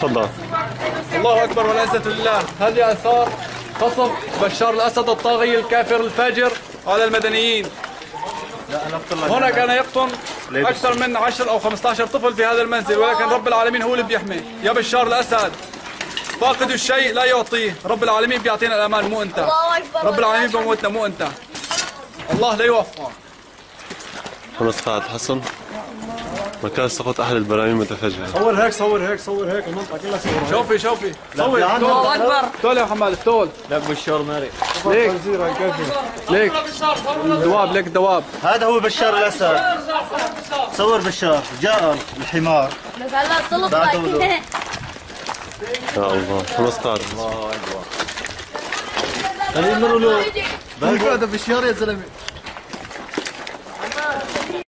تفضل. الله أكبر والعزة لله. هذه آثار قصف بشار الأسد الطاغي الكافر الفاجر على المدنيين؟ هنا كان يقطن أكثر من 10 أو 15 طفل في هذا المنزل ولكن رب العالمين هو اللي بيحمي. يا بشار الأسد فاقد الشيء لا يعطيه. رب العالمين بيعطينا الأمان مو أنت. الله أكبر رب العالمين بموتنا مو أنت. الله لا يوفقك هنا قاعة حصن مكان سقوط أحد البرايم المتفجرة صور هيك صور هيك صور هيك المنطقة كلها صور شوفي شوفي. صور الله أكبر. تول يا محمد تول لك بشار ماري. ليك. ليك. الدواب ليك الدواب هذا هو بشار الأسد. صور بشار. جاء الحمار. بس هلا طلب بعد لك. ولو. يا الله. قاعة خليه يمروا له هذا بشار يا زلمة.